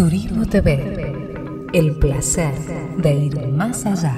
Turismo TV. El placer de ir más allá.